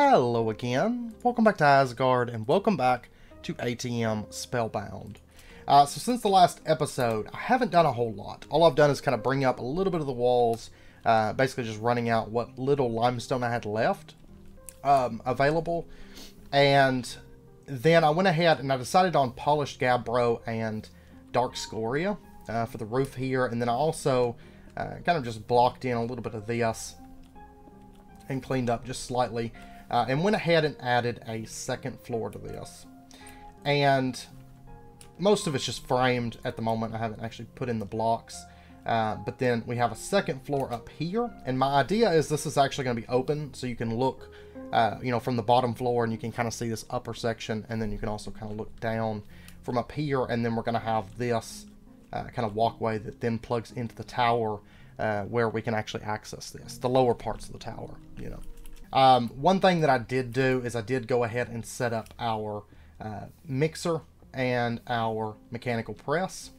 Hello again. Welcome back to Asgaard, and welcome back to ATM Spellbound. Uh, so since the last episode, I haven't done a whole lot. All I've done is kind of bring up a little bit of the walls, uh, basically just running out what little limestone I had left um, available. And then I went ahead and I decided on Polished Gabbro and Dark Scoria uh, for the roof here. And then I also uh, kind of just blocked in a little bit of this and cleaned up just slightly uh, and went ahead and added a second floor to this. And most of it's just framed at the moment. I haven't actually put in the blocks. Uh, but then we have a second floor up here. And my idea is this is actually going to be open so you can look, uh, you know, from the bottom floor and you can kind of see this upper section. And then you can also kind of look down from up here. And then we're going to have this uh, kind of walkway that then plugs into the tower uh, where we can actually access this, the lower parts of the tower, you know. Um, one thing that I did do is I did go ahead and set up our uh, mixer and our mechanical press.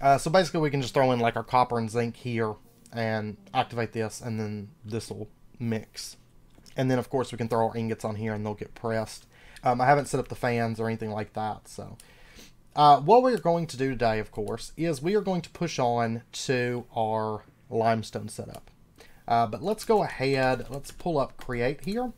Uh, so basically we can just throw in like our copper and zinc here and activate this and then this will mix. And then of course we can throw our ingots on here and they'll get pressed. Um, I haven't set up the fans or anything like that. So uh, what we're going to do today, of course, is we are going to push on to our limestone setup. Uh, but let's go ahead, let's pull up create here.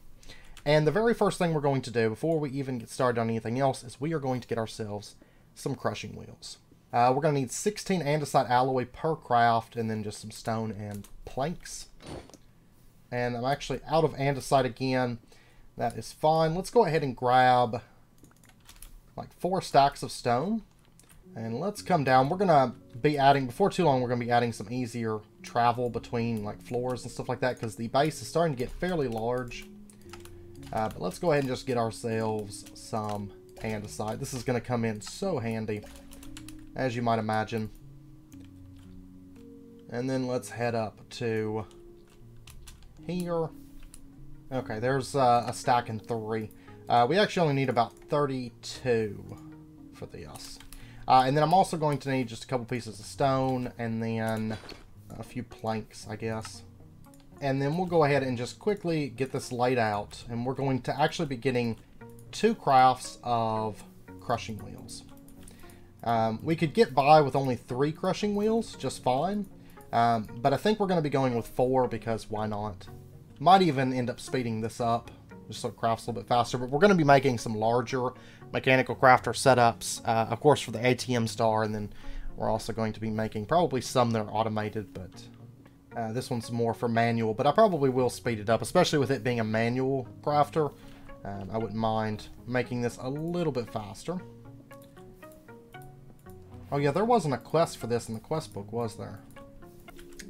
And the very first thing we're going to do before we even get started on anything else is we are going to get ourselves some crushing wheels. Uh, we're going to need 16 andesite alloy per craft and then just some stone and planks. And I'm actually out of andesite again. That is fine. Let's go ahead and grab like four stacks of stone. And let's come down. We're going to be adding, before too long, we're going to be adding some easier travel between like floors and stuff like that because the base is starting to get fairly large. Uh, but let's go ahead and just get ourselves some andesite. This is going to come in so handy, as you might imagine. And then let's head up to here. Okay, there's uh, a stack in three. Uh, we actually only need about 32 for this. Uh, and then I'm also going to need just a couple pieces of stone and then a few planks, I guess. And then we'll go ahead and just quickly get this laid out. And we're going to actually be getting two crafts of crushing wheels. Um, we could get by with only three crushing wheels just fine. Um, but I think we're going to be going with four because why not? Might even end up speeding this up just so it crafts a little bit faster. But we're going to be making some larger mechanical crafter setups, uh, of course, for the ATM star, and then we're also going to be making probably some that are automated, but uh, this one's more for manual. But I probably will speed it up, especially with it being a manual crafter. Um, I wouldn't mind making this a little bit faster. Oh yeah, there wasn't a quest for this in the quest book, was there?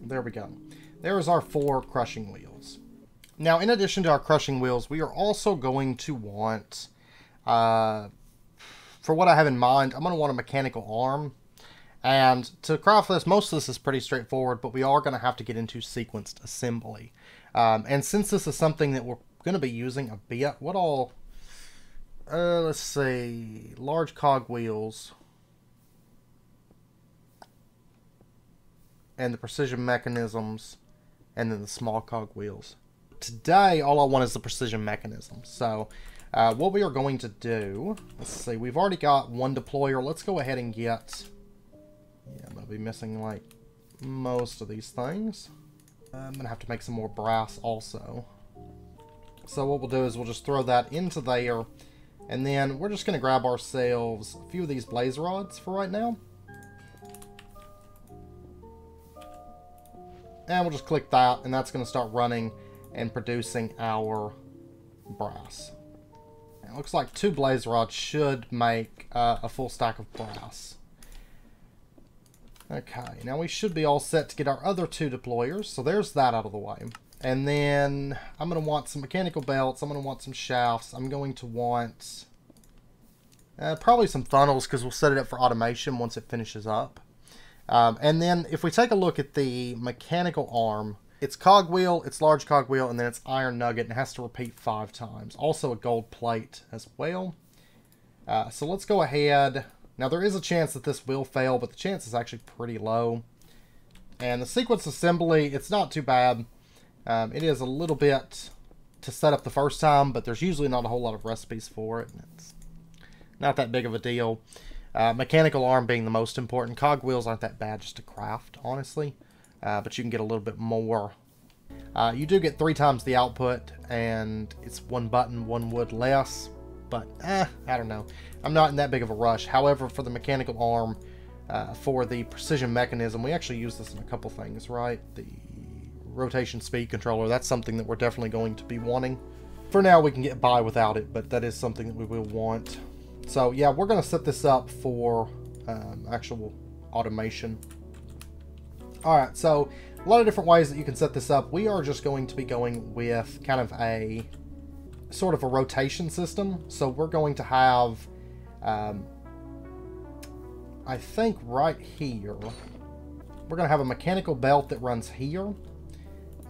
There we go. There's our four crushing wheels. Now, in addition to our crushing wheels, we are also going to want, uh, for what I have in mind, I'm going to want a mechanical arm. And to this, most of this is pretty straightforward, but we are going to have to get into sequenced assembly. Um, and since this is something that we're going to be using a bit, what all, uh, let's see, large cog wheels, and the precision mechanisms, and then the small cog wheels. Today, all I want is the precision mechanism. So, uh, what we are going to do, let's see, we've already got one deployer. Let's go ahead and get, to be missing, like, most of these things. I'm to have to make some more brass also. So what we'll do is we'll just throw that into there, and then we're just to grab ourselves a few of these blaze rods for right now. And we'll just click that, and that's to start running and producing our brass. It looks like two blaze rods should make uh, a full stack of brass. Okay, now we should be all set to get our other two deployers, so there's that out of the way. And then I'm going to want some mechanical belts, I'm going to want some shafts, I'm going to want uh, probably some funnels because we'll set it up for automation once it finishes up. Um, and then if we take a look at the mechanical arm, it's cogwheel, it's large cogwheel, and then it's iron nugget, and it has to repeat five times. Also a gold plate as well. Uh, so let's go ahead. Now there is a chance that this will fail, but the chance is actually pretty low. And the sequence assembly, it's not too bad. Um, it is a little bit to set up the first time, but there's usually not a whole lot of recipes for it. It's not that big of a deal. Uh, mechanical arm being the most important. Cogwheels aren't that bad just to craft, honestly. Uh, but you can get a little bit more. Uh, you do get three times the output, and it's one button, one wood less. But, eh, I don't know. I'm not in that big of a rush. However, for the mechanical arm, uh, for the precision mechanism, we actually use this in a couple things, right? The rotation speed controller, that's something that we're definitely going to be wanting. For now, we can get by without it, but that is something that we will want. So yeah, we're going to set this up for um, actual automation. Alright, so a lot of different ways that you can set this up. We are just going to be going with kind of a sort of a rotation system. So we're going to have, um, I think right here, we're going to have a mechanical belt that runs here.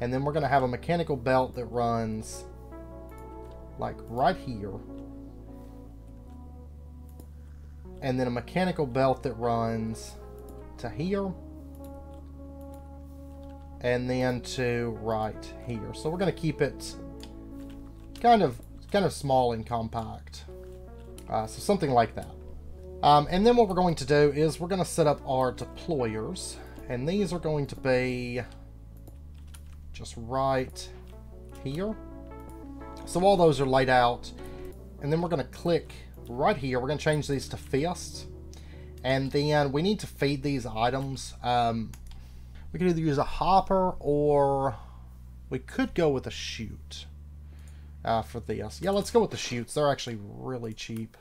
And then we're going to have a mechanical belt that runs like right here and then a mechanical belt that runs to here and then to right here. So we're going to keep it kind of kind of small and compact. Uh, so something like that. Um, and then what we're going to do is we're going to set up our deployers. And these are going to be just right here. So all those are laid out. And then we're going to click right here, we're going to change these to fists. And then we need to feed these items. Um, we could either use a hopper or we could go with a chute uh, for this. Yeah, let's go with the chutes. They're actually really cheap.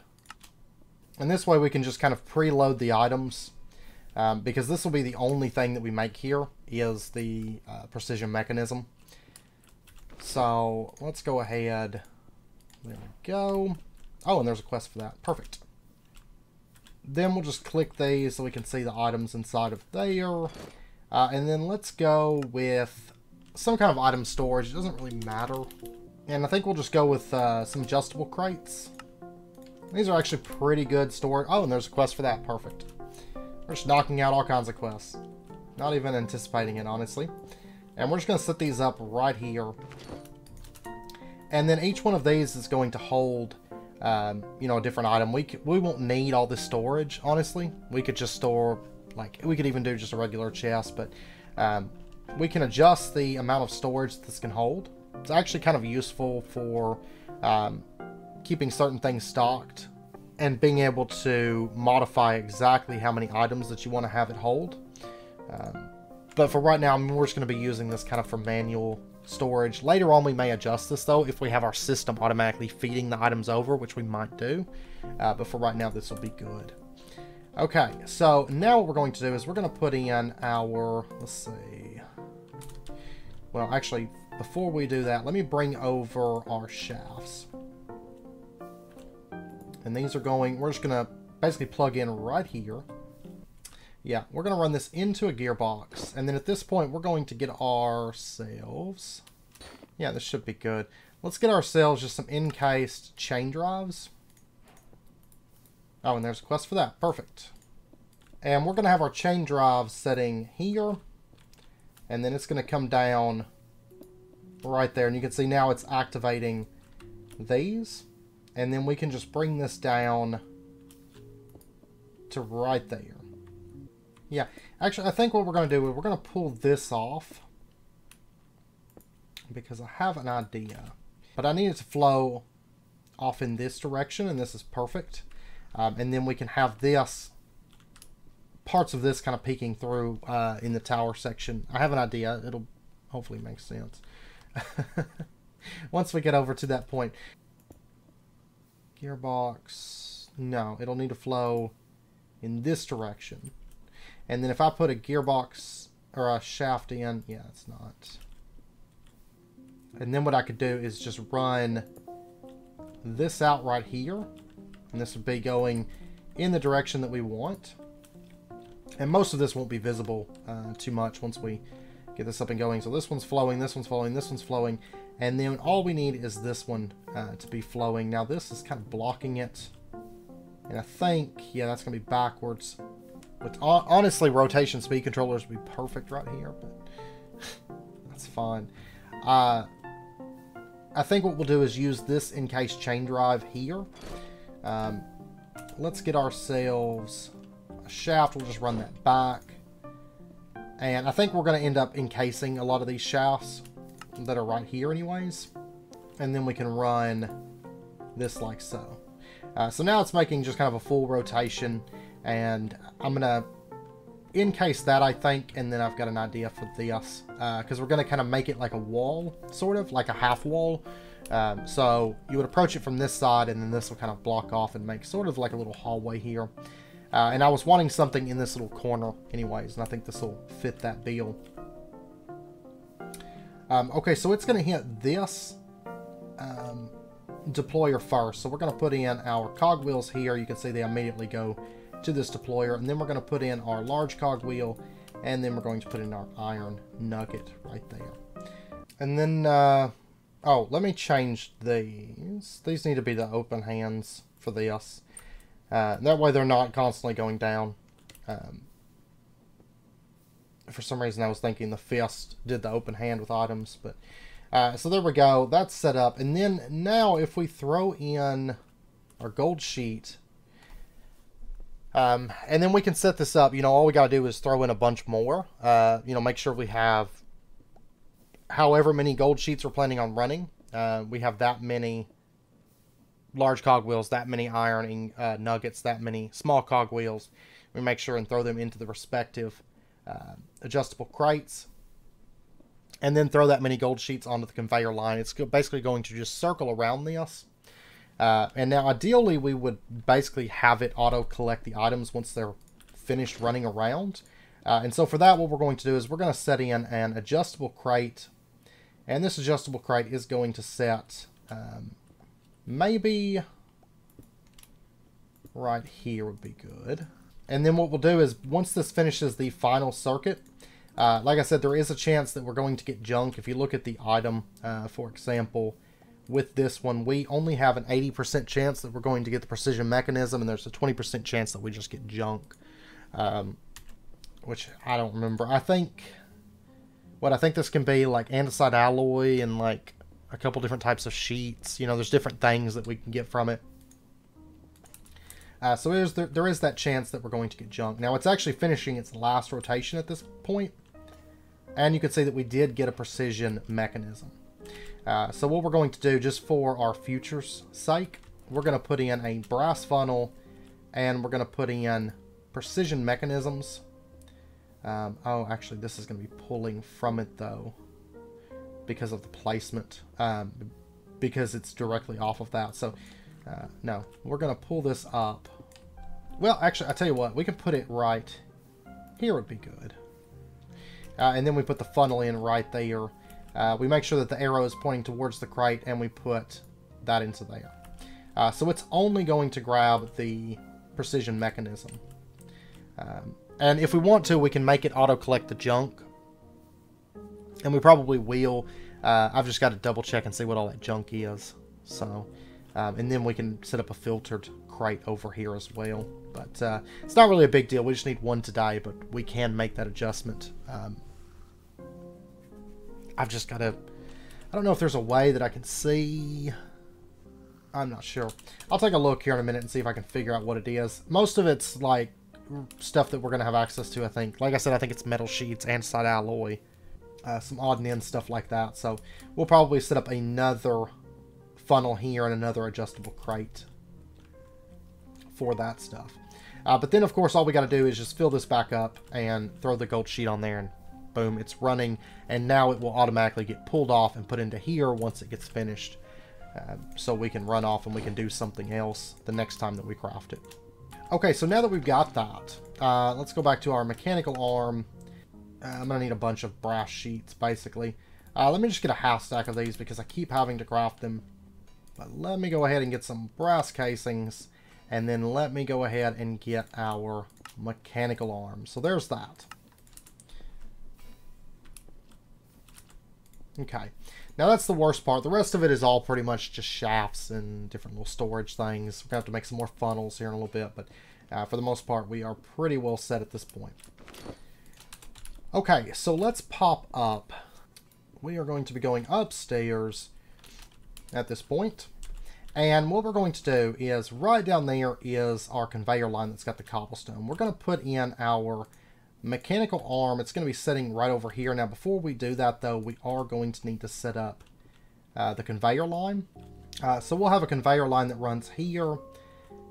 And this way we can just kind of preload the items. Um, because this will be the only thing that we make here is the uh, precision mechanism. So let's go ahead. There we go. Oh, and there's a quest for that. Perfect. Then we'll just click these so we can see the items inside of there. Uh, and then let's go with some kind of item storage. It doesn't really matter. And I think we'll just go with uh, some adjustable crates. These are actually pretty good storage. Oh, and there's a quest for that. Perfect. We're just knocking out all kinds of quests. Not even anticipating it, honestly. And we're just going to set these up right here. And then each one of these is going to hold um, you know, a different item. We, we won't need all this storage, honestly. We could just store, like, we could even do just a regular chest, but um, we can adjust the amount of storage this can hold. It's actually kind of useful for um, keeping certain things stocked and being able to modify exactly how many items that you want to have it hold. Um, but for right now, we're just going to be using this kind of for manual storage. Later on, we may adjust this, though, if we have our system automatically feeding the items over, which we might do. Uh, but for right now, this will be good. Okay, so now what we're going to do is we're going to put in our, let's see. Well, actually, before we do that, let me bring over our shafts. And these are going, we're just going to basically plug in right here. Yeah, we're going to run this into a gearbox. And then at this point, we're going to get ourselves... Yeah, this should be good. Let's get ourselves just some encased chain drives. Oh, and there's a quest for that. Perfect. And we're going to have our chain drive setting here. And then it's going to come down right there. And you can see now it's activating these. And then we can just bring this down to right there. Yeah, actually, I think what we're going to do is we're going to pull this off because I have an idea. But I need it to flow off in this direction, and this is perfect. Um, and then we can have this, parts of this kind of peeking through uh, in the tower section. I have an idea. It'll hopefully make sense. Once we get over to that point. Gearbox, no, it'll need to flow in this direction. And then if I put a gearbox or a shaft in, yeah, it's not. And then what I could do is just run this out right here. And this would be going in the direction that we want. And most of this won't be visible uh, too much once we get this up and going. So this one's flowing, this one's flowing, this one's flowing. And then all we need is this one uh, to be flowing. Now this is kind of blocking it. And I think, yeah, that's going to be backwards. But honestly, rotation speed controllers would be perfect right here, but that's fine. Uh, I think what we'll do is use this encased chain drive here. Um, let's get ourselves a shaft. We'll just run that back. And I think we're going to end up encasing a lot of these shafts that are right here anyways. And then we can run this like so. Uh, so now it's making just kind of a full rotation. And I'm going to encase that, I think. And then I've got an idea for this. Because uh, we're going to kind of make it like a wall, sort of, like a half wall. Um, so you would approach it from this side, and then this will kind of block off and make sort of like a little hallway here. Uh, and I was wanting something in this little corner anyways, and I think this will fit that bill. Um, okay, so it's going to hit this um, deployer first. So we're going to put in our cogwheels here. You can see they immediately go to this deployer. And then we're going to put in our large cogwheel, and then we're going to put in our iron nugget right there. And then, uh, oh, let me change these. These need to be the open hands for this. Uh, that way they're not constantly going down. Um, for some reason I was thinking the fist did the open hand with items, but uh, so there we go. That's set up. And then now if we throw in our gold sheet, um, and then we can set this up, you know, all we got to do is throw in a bunch more, uh, you know, make sure we have however many gold sheets we're planning on running. Uh, we have that many large cogwheels, that many ironing uh, nuggets, that many small cogwheels. We make sure and throw them into the respective uh, adjustable crates. And then throw that many gold sheets onto the conveyor line. It's basically going to just circle around this. Uh, and now ideally we would basically have it auto collect the items once they're finished running around. Uh, and so for that what we're going to do is we're going to set in an adjustable crate. And this adjustable crate is going to set um, Maybe right here would be good. And then what we'll do is once this finishes the final circuit, uh, like I said, there is a chance that we're going to get junk. If you look at the item, uh, for example, with this one, we only have an 80% chance that we're going to get the precision mechanism, and there's a 20% chance that we just get junk. Um, which I don't remember. I think, what I think this can be like andesite alloy and like a couple different types of sheets. You know, there's different things that we can get from it. Uh, so there, there is that chance that we're going to get junk. Now, it's actually finishing its last rotation at this point. And you can see that we did get a precision mechanism. Uh, so what we're going to do, just for our future's sake, we're going to put in a brass funnel, and we're going to put in precision mechanisms. Um, oh, actually, this is going to be pulling from it, though because of the placement, um, because it's directly off of that. So, uh, no, we're going to pull this up. Well, actually, I tell you what, we can put it right here would be good. Uh, and then we put the funnel in right there. Uh, we make sure that the arrow is pointing towards the crate, and we put that into there. Uh, so it's only going to grab the precision mechanism. Um, and if we want to, we can make it auto-collect the junk and we probably will. Uh, I've just got to double check and see what all that junk is. So, um, and then we can set up a filtered crate over here as well. But uh, it's not really a big deal. We just need one today, but we can make that adjustment. Um, I've just got to... I don't know if there's a way that I can see... I'm not sure. I'll take a look here in a minute and see if I can figure out what it is. Most of it's like stuff that we're going to have access to, I think. Like I said, I think it's metal sheets, andesite alloy uh, some odd and end stuff like that. So we'll probably set up another funnel here and another adjustable crate for that stuff. Uh, but then, of course, all we got to do is just fill this back up and throw the gold sheet on there, and boom, it's running. And now it will automatically get pulled off and put into here once it gets finished. Uh, so we can run off and we can do something else the next time that we craft it. Okay, so now that we've got that, uh, let's go back to our mechanical arm uh, I'm going to need a bunch of brass sheets, basically. Uh, let me just get a half stack of these because I keep having to craft them. But let me go ahead and get some brass casings. And then let me go ahead and get our mechanical arms. So there's that. Okay. Now that's the worst part. The rest of it is all pretty much just shafts and different little storage things. We're going to have to make some more funnels here in a little bit. But uh, for the most part, we are pretty well set at this point. Okay, so let's pop up. We are going to be going upstairs at this point. And what we're going to do is right down there is our conveyor line that's got the cobblestone. We're going to put in our mechanical arm. It's going to be sitting right over here. Now, before we do that, though, we are going to need to set up uh, the conveyor line. Uh, so we'll have a conveyor line that runs here.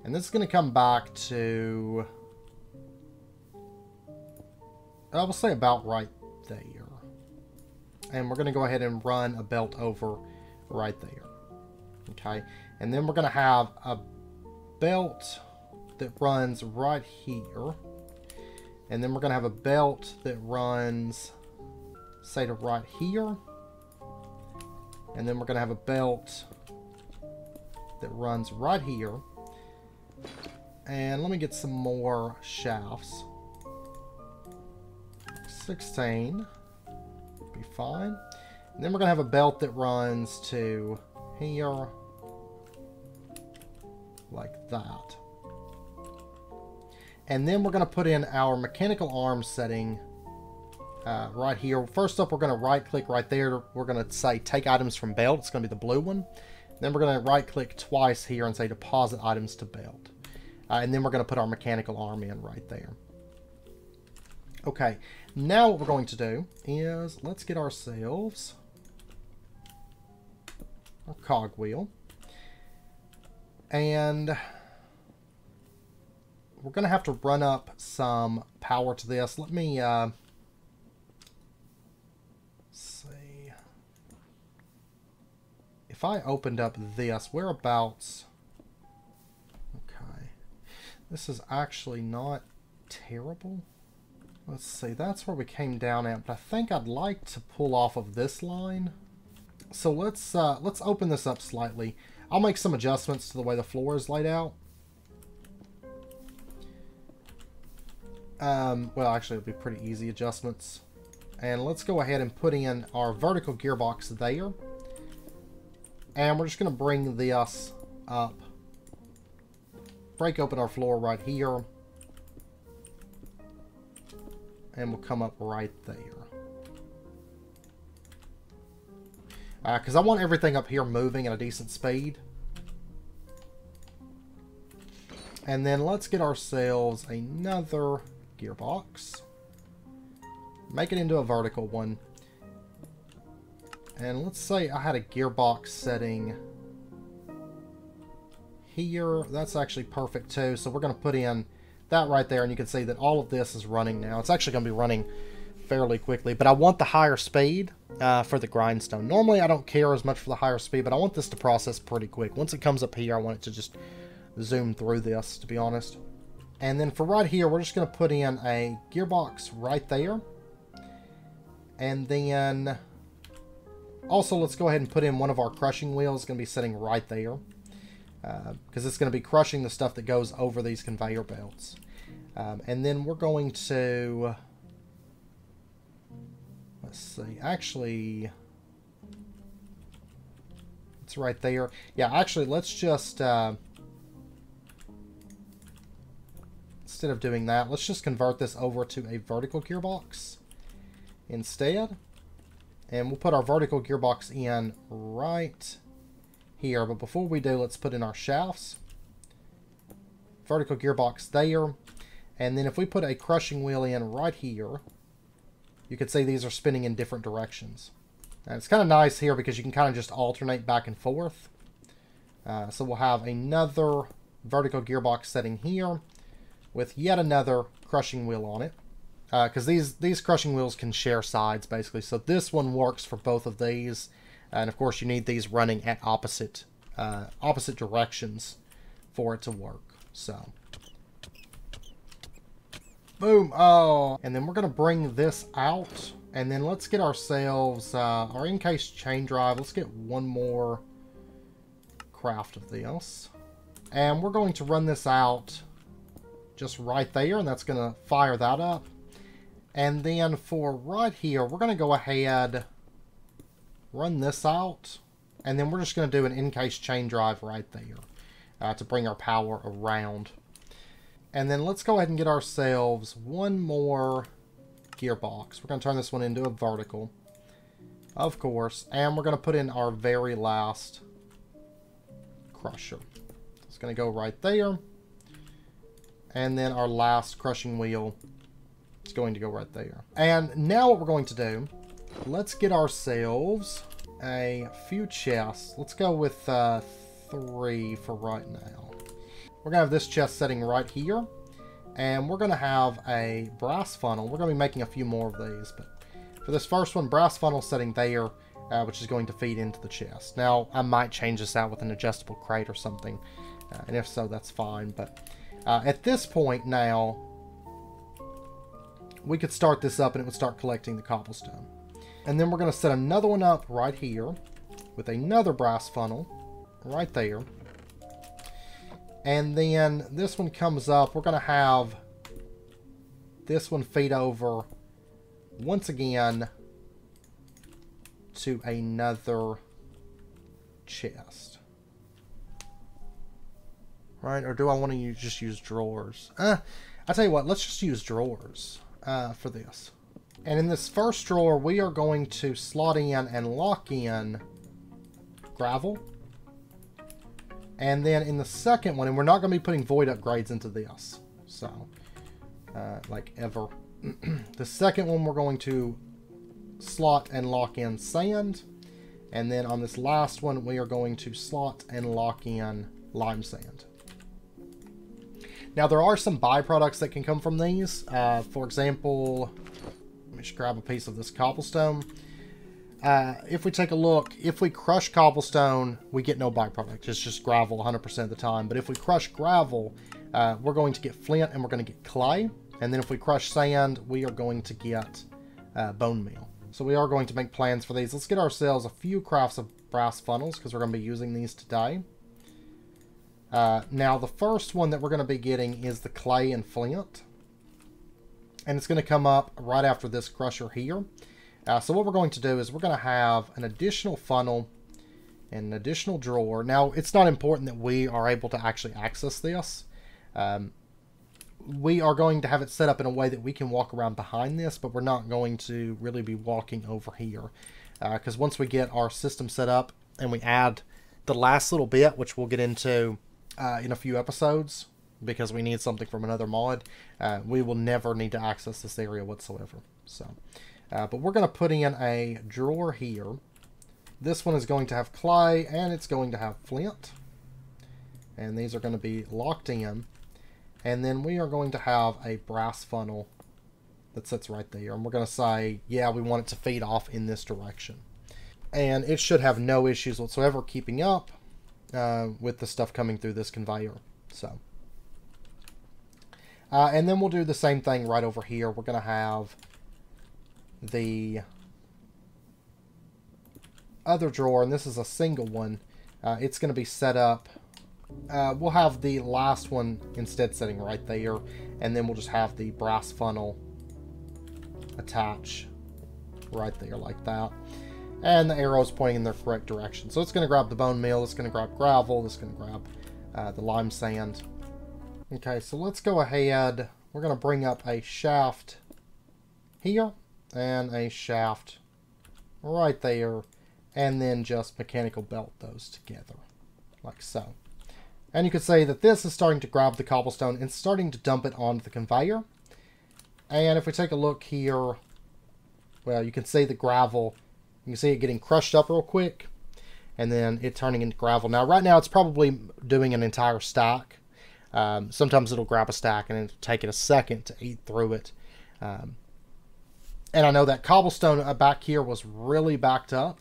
And this is going to come back to... I will say about right there. And we're going to go ahead and run a belt over right there. Okay. And then we're going to have a belt that runs right here. And then we're going to have a belt that runs, say, to right here. And then we're going to have a belt that runs right here. And let me get some more shafts. 16. Be fine. And then we're going to have a belt that runs to here. Like that. And then we're going to put in our mechanical arm setting uh, right here. First up, we're going to right click right there. We're going to say take items from belt. It's going to be the blue one. Then we're going to right click twice here and say deposit items to belt. Uh, and then we're going to put our mechanical arm in right there. Okay, now what we're going to do is let's get ourselves our cogwheel. And we're going to have to run up some power to this. Let me uh, see. If I opened up this, whereabouts... Okay. This is actually not terrible. Let's see, that's where we came down at, but I think I'd like to pull off of this line. So let's uh, let's open this up slightly. I'll make some adjustments to the way the floor is laid out. Um, well, actually, it'll be pretty easy adjustments. And let's go ahead and put in our vertical gearbox there. And we're just going to bring this up. Break open our floor right here and we'll come up right there. Because uh, I want everything up here moving at a decent speed. And then let's get ourselves another gearbox. Make it into a vertical one. And let's say I had a gearbox setting here. That's actually perfect too. So we're going to put in that right there, and you can see that all of this is running now. It's actually going to be running fairly quickly, but I want the higher speed uh, for the grindstone. Normally, I don't care as much for the higher speed, but I want this to process pretty quick. Once it comes up here, I want it to just zoom through this, to be honest. And then for right here, we're just going to put in a gearbox right there. And then also let's go ahead and put in one of our crushing wheels. Going to be sitting right there. Because uh, it's going to be crushing the stuff that goes over these conveyor belts. Um, and then we're going to... Let's see. Actually... It's right there. Yeah, actually, let's just... Uh, instead of doing that, let's just convert this over to a vertical gearbox instead. And we'll put our vertical gearbox in right here. But before we do, let's put in our shafts. Vertical gearbox there. And then if we put a crushing wheel in right here, you can see these are spinning in different directions. And it's kind of nice here because you can kind of just alternate back and forth. Uh, so we'll have another vertical gearbox setting here with yet another crushing wheel on it. Because uh, these, these crushing wheels can share sides, basically. So this one works for both of these. And of course, you need these running at opposite, uh, opposite directions for it to work. So, boom. Oh, and then we're going to bring this out. And then let's get ourselves uh, our encased chain drive. Let's get one more craft of this. And we're going to run this out just right there. And that's going to fire that up. And then for right here, we're going to go ahead run this out, and then we're just going to do an encased chain drive right there uh, to bring our power around. And then let's go ahead and get ourselves one more gearbox. We're going to turn this one into a vertical, of course, and we're going to put in our very last crusher. It's going to go right there. And then our last crushing wheel is going to go right there. And now what we're going to do, let's get ourselves a few chests. Let's go with uh, three for right now. We're going to have this chest setting right here. And we're going to have a brass funnel. We're going to be making a few more of these. But for this first one, brass funnel setting there, uh, which is going to feed into the chest. Now, I might change this out with an adjustable crate or something. Uh, and if so, that's fine. But uh, at this point now, we could start this up and it would start collecting the cobblestone. And then we're going to set another one up right here with another brass funnel right there. And then this one comes up. We're going to have this one feed over once again to another chest. Right? Or do I want to use, just use drawers? Uh, i tell you what, let's just use drawers uh, for this. And in this first drawer, we are going to slot in and lock in gravel. And then in the second one, and we're not going to be putting void upgrades into this. So, uh, like ever. the second one, we're going to slot and lock in sand. And then on this last one, we are going to slot and lock in lime sand. Now, there are some byproducts that can come from these. Uh, for example, grab a piece of this cobblestone. Uh, if we take a look, if we crush cobblestone, we get no byproduct. It's just gravel 100% of the time. But if we crush gravel, uh, we're going to get flint and we're going to get clay. And then if we crush sand, we are going to get uh, bone meal. So we are going to make plans for these. Let's get ourselves a few crafts of brass funnels because we're going to be using these today. Uh, now, the first one that we're going to be getting is the clay and flint. And it's going to come up right after this crusher here. Uh, so what we're going to do is we're going to have an additional funnel and an additional drawer. Now, it's not important that we are able to actually access this. Um, we are going to have it set up in a way that we can walk around behind this, but we're not going to really be walking over here. Because uh, once we get our system set up and we add the last little bit, which we'll get into uh, in a few episodes because we need something from another mod, uh, we will never need to access this area whatsoever. So, uh, But we're going to put in a drawer here. This one is going to have clay and it's going to have flint. And these are going to be locked in. And then we are going to have a brass funnel that sits right there. And we're going to say, yeah, we want it to feed off in this direction. And it should have no issues whatsoever keeping up uh, with the stuff coming through this conveyor. So, uh, and then we'll do the same thing right over here. We're going to have the other drawer, and this is a single one. Uh, it's going to be set up. Uh, we'll have the last one instead sitting right there, and then we'll just have the brass funnel attach right there like that and the arrow is pointing in the correct direction. So it's going to grab the bone meal, it's going to grab gravel, it's going to grab uh, the lime sand. Okay, so let's go ahead. We're going to bring up a shaft here and a shaft right there and then just mechanical belt those together like so. And you could say that this is starting to grab the cobblestone and starting to dump it onto the conveyor. And if we take a look here, well, you can see the gravel you can see it getting crushed up real quick and then it turning into gravel. Now, right now, it's probably doing an entire stack. Um, sometimes it'll grab a stack and it'll take it a second to eat through it. Um, and I know that cobblestone uh, back here was really backed up.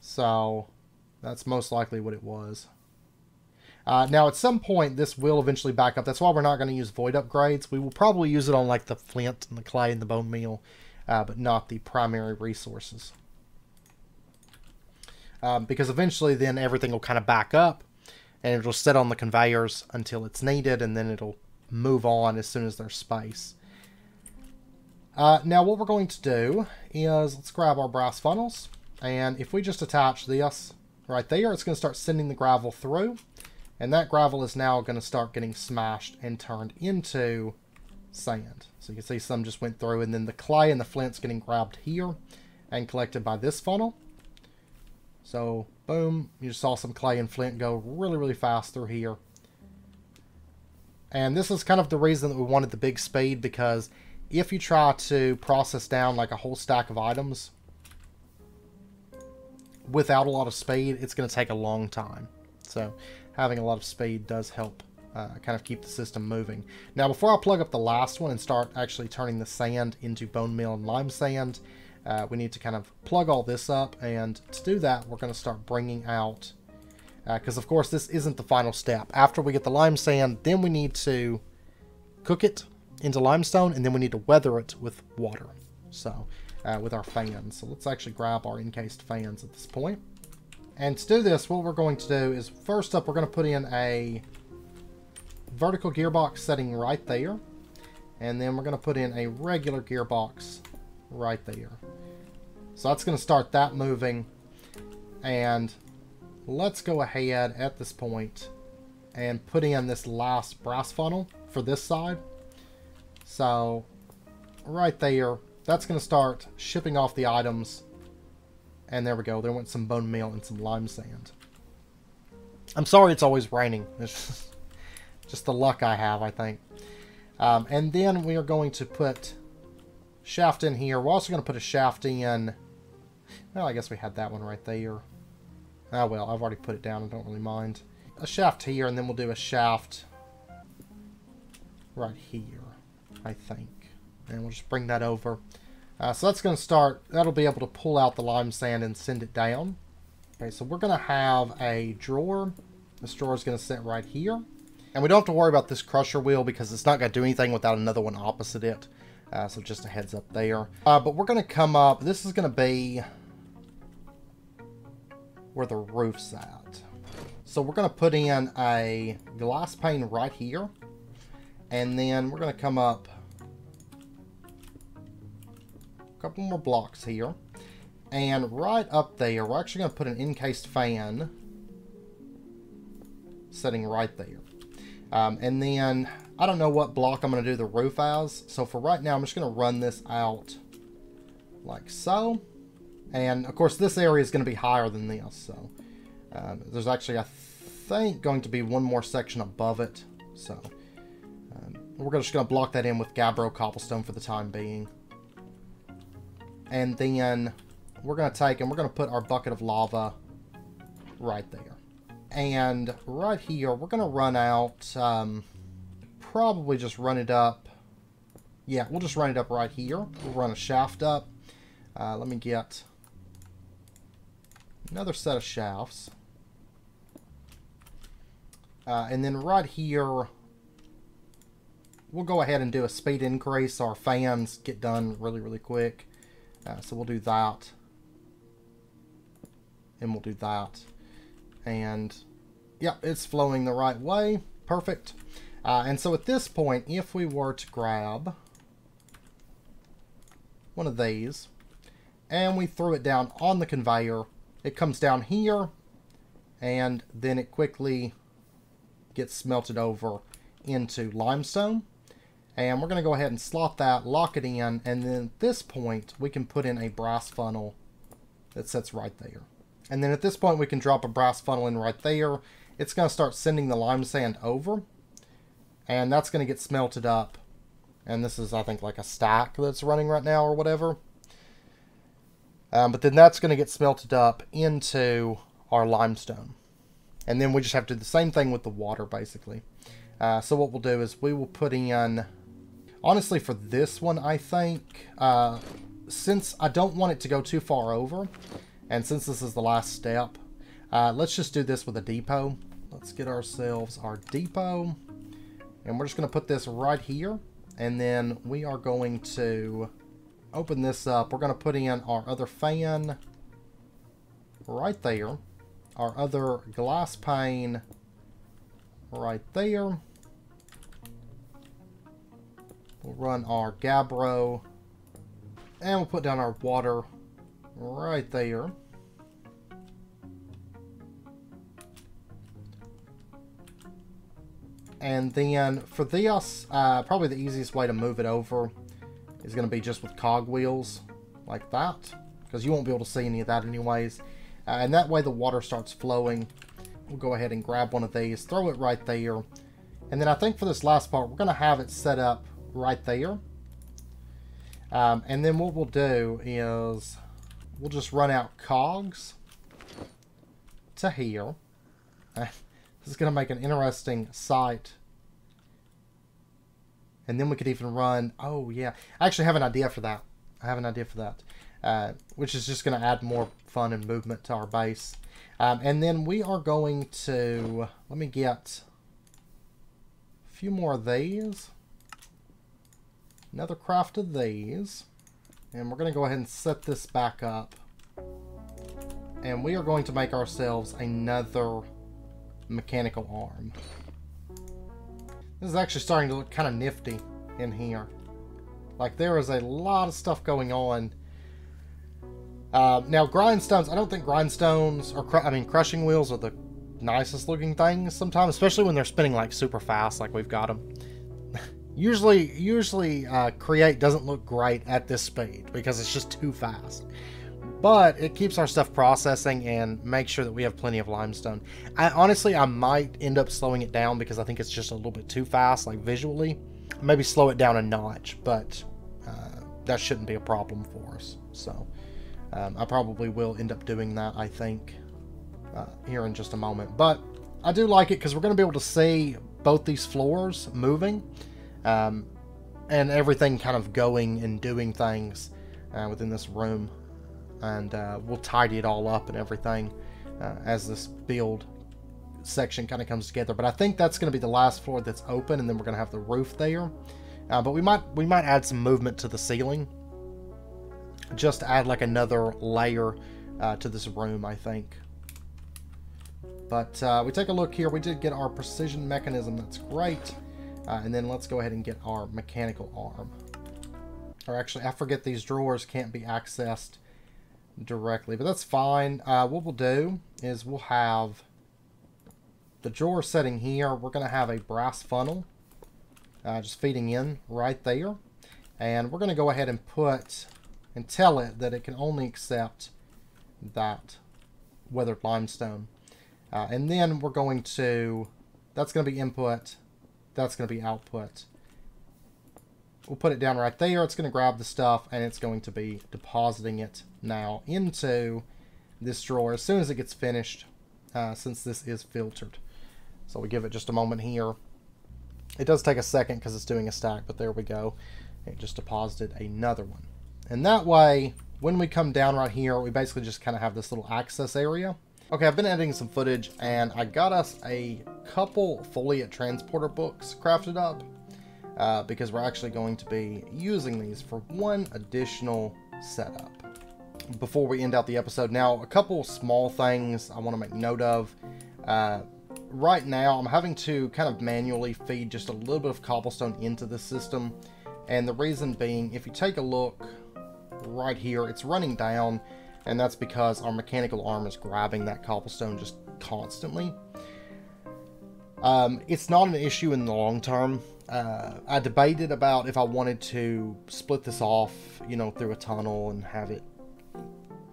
So that's most likely what it was. Uh, now, at some point, this will eventually back up. That's why we're not going to use void upgrades. We will probably use it on like the flint and the clay and the bone meal uh, but not the primary resources. Um, because eventually then everything will kind of back up and it'll sit on the conveyors until it's needed and then it'll move on as soon as there's space. Uh, now what we're going to do is let's grab our brass funnels and if we just attach this right there it's going to start sending the gravel through and that gravel is now going to start getting smashed and turned into sand. So you can see some just went through, and then the clay and the flint's getting grabbed here and collected by this funnel. So, boom, you just saw some clay and flint go really, really fast through here. And this is kind of the reason that we wanted the big speed because if you try to process down like a whole stack of items without a lot of speed, it's going to take a long time. So having a lot of speed does help uh, kind of keep the system moving. Now before I plug up the last one and start actually turning the sand into bone meal and lime sand, uh, we need to kind of plug all this up and to do that we're going to start bringing out because uh, of course this isn't the final step. After we get the lime sand then we need to cook it into limestone and then we need to weather it with water. So uh, with our fans. So let's actually grab our encased fans at this point. And to do this, what we're going to do is, first up, we're going to put in a vertical gearbox setting right there. And then we're going to put in a regular gearbox right there. So that's going to start that moving. And let's go ahead at this point and put in this last brass funnel for this side. So right there, that's going to start shipping off the items and there we go. There went some bone meal and some lime sand. I'm sorry it's always raining. It's just the luck I have, I think. Um, and then we are going to put shaft in here. We're also going to put a shaft in... Well, I guess we had that one right there. Ah, well, I've already put it down. I don't really mind. A shaft here, and then we'll do a shaft right here, I think. And we'll just bring that over. Uh, so that's going to start, that'll be able to pull out the lime sand and send it down. Okay, so we're going to have a drawer. This drawer is going to sit right here. And we don't have to worry about this crusher wheel because it's not going to do anything without another one opposite it. Uh, so just a heads up there. Uh, but we're going to come up, this is going to be where the roof's at. So we're going to put in a glass pane right here. And then we're going to come up a couple more blocks here. And right up there, we're actually going to put an encased fan sitting right there. Um, and then, I don't know what block I'm going to do the roof as. So for right now, I'm just going to run this out like so. And of course, this area is going to be higher than this. So um, there's actually, I think, going to be one more section above it. So um, we're just going to block that in with Gabbro cobblestone for the time being. And then we're going to take and we're going to put our bucket of lava right there. And right here, we're going to run out, um, probably just run it up. Yeah, we'll just run it up right here. We'll run a shaft up. Uh, let me get another set of shafts. Uh, and then right here, we'll go ahead and do a speed increase our fans get done really, really quick. Uh, so we'll do that. And we'll do that. And, yeah, it's flowing the right way. Perfect. Uh, and so at this point, if we were to grab one of these, and we threw it down on the conveyor, it comes down here, and then it quickly gets smelted over into limestone. And we're going to go ahead and slot that, lock it in, and then at this point, we can put in a brass funnel that sits right there. And then at this point, we can drop a brass funnel in right there. It's going to start sending the lime sand over, and that's going to get smelted up. And this is, I think, like a stack that's running right now or whatever. Um, but then that's going to get smelted up into our limestone. And then we just have to do the same thing with the water, basically. Uh, so what we'll do is we will put in Honestly, for this one, I think, uh, since I don't want it to go too far over, and since this is the last step, uh, let's just do this with a depot. Let's get ourselves our depot, and we're just going to put this right here, and then we are going to open this up. We're going to put in our other fan right there, our other glass pane right there, We'll run our Gabbro. And we'll put down our water right there. And then for this, uh, probably the easiest way to move it over is going to be just with cogwheels like that. Because you won't be able to see any of that anyways. Uh, and that way the water starts flowing. We'll go ahead and grab one of these, throw it right there. And then I think for this last part, we're going to have it set up right there. Um, and then what we'll do is we'll just run out cogs to here. this is going to make an interesting sight. And then we could even run... Oh, yeah. I actually have an idea for that. I have an idea for that. Uh, which is just going to add more fun and movement to our base. Um, and then we are going to... Let me get a few more of these. Another craft of these. And we're going to go ahead and set this back up. And we are going to make ourselves another mechanical arm. This is actually starting to look kind of nifty in here. Like, there is a lot of stuff going on. Uh, now, grindstones, I don't think grindstones, or, I mean, crushing wheels are the nicest looking things sometimes, especially when they're spinning, like, super fast, like we've got them. usually, usually, uh, Create doesn't look great at this speed, because it's just too fast but it keeps our stuff processing and makes sure that we have plenty of limestone. I honestly, I might end up slowing it down because I think it's just a little bit too fast, like visually. Maybe slow it down a notch, but uh, that shouldn't be a problem for us. So um, I probably will end up doing that, I think, uh, here in just a moment. But I do like it because we're going to be able to see both these floors moving um, and everything kind of going and doing things uh, within this room and uh, we'll tidy it all up and everything uh, as this build section kind of comes together. But I think that's going to be the last floor that's open, and then we're going to have the roof there. Uh, but we might we might add some movement to the ceiling, just to add like another layer uh, to this room. I think. But uh, we take a look here. We did get our precision mechanism. That's great. Uh, and then let's go ahead and get our mechanical arm. Or actually, I forget these drawers can't be accessed directly, but that's fine. Uh, what we'll do is we'll have the drawer setting here. We're going to have a brass funnel uh, just feeding in right there. And we're going to go ahead and put and tell it that it can only accept that weathered limestone. Uh, and then we're going to, that's going to be input, that's going to be output. We'll put it down right there. It's going to grab the stuff and it's going to be depositing it now into this drawer as soon as it gets finished uh, since this is filtered. So we give it just a moment here. It does take a second because it's doing a stack, but there we go. It just deposited another one. And that way, when we come down right here, we basically just kind of have this little access area. Okay, I've been editing some footage, and I got us a couple Foliot transporter books crafted up uh, because we're actually going to be using these for one additional setup before we end out the episode. Now, a couple small things I want to make note of. Uh, right now, I'm having to kind of manually feed just a little bit of cobblestone into the system. And the reason being, if you take a look right here, it's running down. And that's because our mechanical arm is grabbing that cobblestone just constantly. Um, it's not an issue in the long term. Uh, I debated about if I wanted to split this off, you know, through a tunnel and have it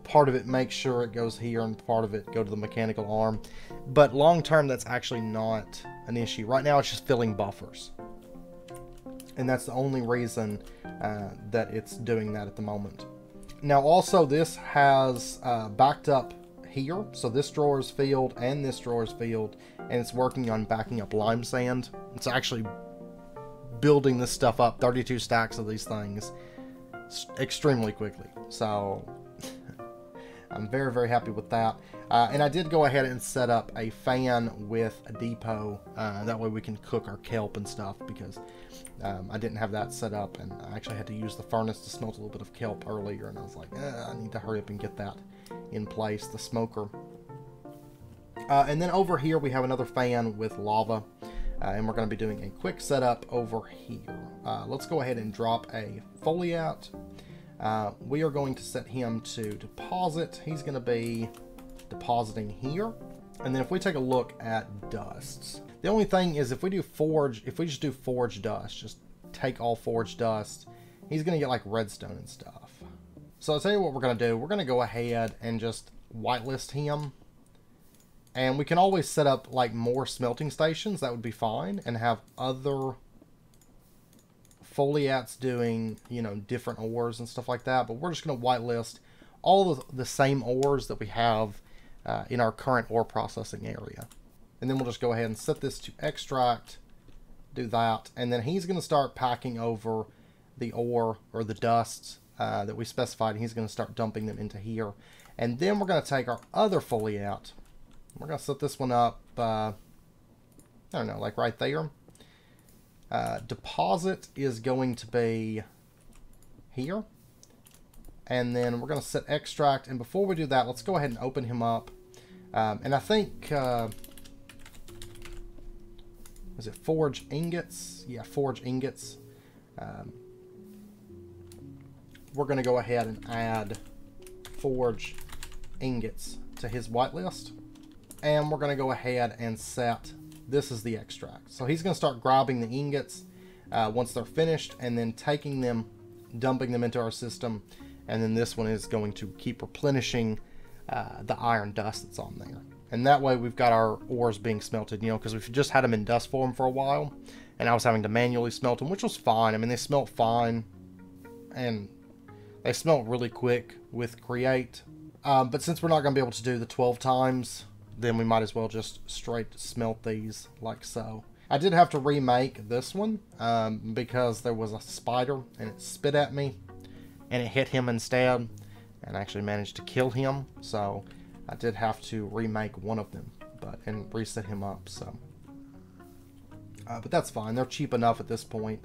part of it make sure it goes here and part of it go to the mechanical arm. But long term, that's actually not an issue. Right now, it's just filling buffers. And that's the only reason uh, that it's doing that at the moment. Now, also, this has uh, backed up here. So this drawer is filled and this drawer is filled. And it's working on backing up lime sand. It's actually building this stuff up, 32 stacks of these things, extremely quickly. So I'm very, very happy with that. Uh, and I did go ahead and set up a fan with a depot. Uh, that way we can cook our kelp and stuff because um, I didn't have that set up. And I actually had to use the furnace to smelt a little bit of kelp earlier. And I was like, eh, I need to hurry up and get that in place, the smoker. Uh, and then over here we have another fan with lava. Uh, and we're going to be doing a quick setup over here. Uh, let's go ahead and drop a Foliot. Uh, we are going to set him to deposit. He's going to be depositing here. And then if we take a look at dusts, the only thing is if we do forge, if we just do forge dust, just take all forge dust, he's going to get like redstone and stuff. So I'll tell you what we're going to do. We're going to go ahead and just whitelist him. And we can always set up like more smelting stations. That would be fine. And have other Foliots doing, you know, different ores and stuff like that. But we're just going to whitelist all of the same ores that we have uh, in our current ore processing area. And then we'll just go ahead and set this to extract, do that. And then he's going to start packing over the ore or the dusts uh, that we specified. And he's going to start dumping them into here. And then we're going to take our other Foliot. We're going to set this one up, uh, I don't know, like right there. Uh, deposit is going to be here. And then we're going to set extract. And before we do that, let's go ahead and open him up. Um, and I think, uh, is it forge ingots? Yeah, forge ingots. Um, we're going to go ahead and add forge ingots to his whitelist. And we're going to go ahead and set this is the extract. So he's going to start grabbing the ingots uh, once they're finished and then taking them, dumping them into our system. And then this one is going to keep replenishing uh, the iron dust that's on there. And that way we've got our ores being smelted, you know, because we've just had them in dust form for a while. And I was having to manually smelt them, which was fine. I mean, they smelt fine. And they smelt really quick with Create. Um, but since we're not going to be able to do the 12 times, then we might as well just straight smelt these like so. I did have to remake this one um, because there was a spider and it spit at me and it hit him instead and actually managed to kill him so I did have to remake one of them but and reset him up so. Uh, but that's fine. They're cheap enough at this point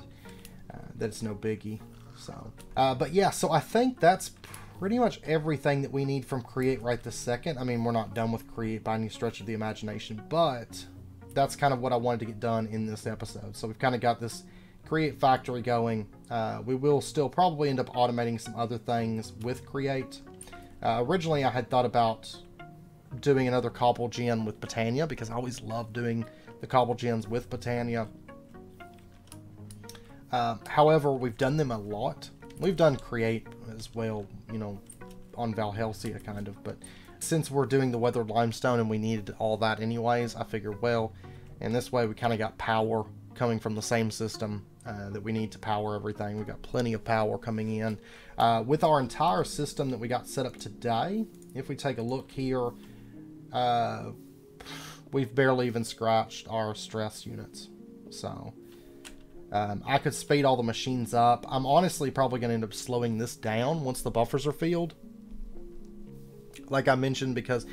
uh, that it's no biggie so. Uh, but yeah so I think that's pretty much everything that we need from Create right this second. I mean, we're not done with Create by any stretch of the imagination, but that's kind of what I wanted to get done in this episode. So we've kind of got this Create factory going. Uh, we will still probably end up automating some other things with Create. Uh, originally, I had thought about doing another Cobble Gen with Botania because I always love doing the Cobble Gens with Botania. Uh, however, we've done them a lot. We've done Create as well, you know, on Valhelsia kind of, but since we're doing the weathered limestone and we needed all that anyways, I figured, well, and this way we kind of got power coming from the same system uh, that we need to power everything. We got plenty of power coming in. Uh, with our entire system that we got set up today, if we take a look here, uh, we've barely even scratched our stress units. So, um, I could speed all the machines up. I'm honestly probably going to end up slowing this down once the buffers are filled. Like I mentioned, because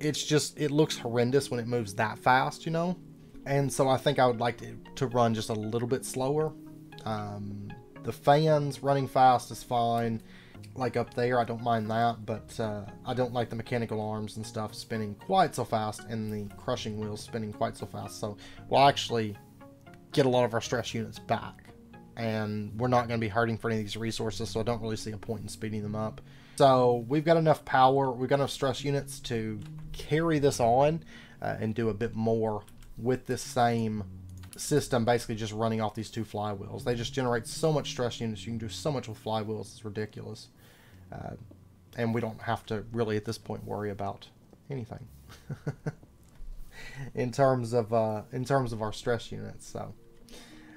it's just, it looks horrendous when it moves that fast, you know? And so I think I would like to, to run just a little bit slower. Um, the fans running fast is fine. Like up there, I don't mind that, but uh, I don't like the mechanical arms and stuff spinning quite so fast and the crushing wheels spinning quite so fast. So we'll actually get a lot of our stress units back. And we're not going to be hurting for any of these resources, so I don't really see a point in speeding them up. So we've got enough power, we've got enough stress units to carry this on uh, and do a bit more with this same system, basically just running off these two flywheels. They just generate so much stress units, you can do so much with flywheels, it's ridiculous. Uh, and we don't have to really at this point worry about anything. in terms of uh, in terms of our stress units. So,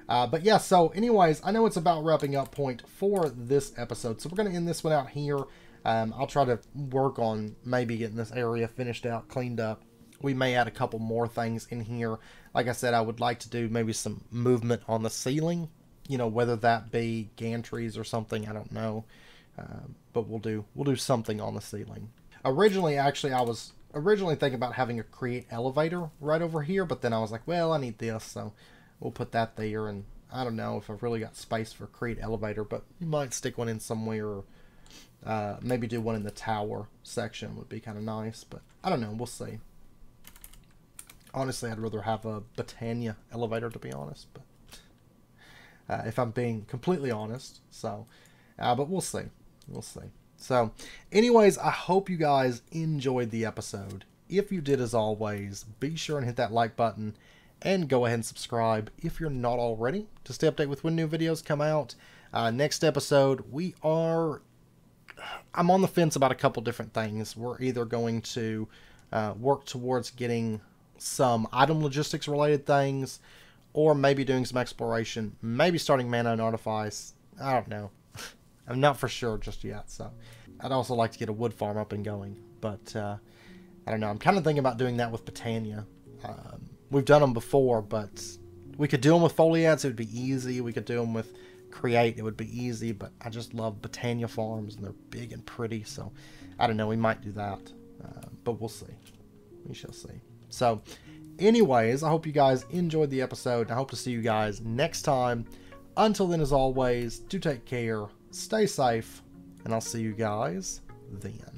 uh, but yeah. So, anyways, I know it's about wrapping up point for this episode, so we're gonna end this one out here. Um, I'll try to work on maybe getting this area finished out, cleaned up. We may add a couple more things in here. Like I said, I would like to do maybe some movement on the ceiling. You know, whether that be gantries or something, I don't know. Uh, but we'll do we'll do something on the ceiling. Originally, actually, I was originally thinking about having a create elevator right over here, but then I was like, well, I need this, so we'll put that there. And I don't know if I've really got space for create elevator, but you might stick one in somewhere. Or, uh, maybe do one in the tower section would be kind of nice, but I don't know. We'll see. Honestly, I'd rather have a Botania elevator, to be honest, but uh, if I'm being completely honest. So, uh, but we'll see. We'll see. So, anyways, I hope you guys enjoyed the episode. If you did, as always, be sure and hit that like button and go ahead and subscribe if you're not already to stay updated with when new videos come out. Uh, next episode, we are I'm on the fence about a couple different things. We're either going to uh, work towards getting some item logistics related things, or maybe doing some exploration, maybe starting Mana and Artifice. I don't know. I'm not for sure just yet, so I'd also like to get a wood farm up and going, but uh, I don't know. I'm kind of thinking about doing that with Botania. Um, we've done them before, but we could do them with Foliots. It would be easy. We could do them with Create. It would be easy, but I just love Botania farms, and they're big and pretty, so I don't know. We might do that, uh, but we'll see. We shall see. So, anyways, I hope you guys enjoyed the episode. I hope to see you guys next time. Until then, as always, do take care, stay safe, and I'll see you guys then.